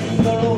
like the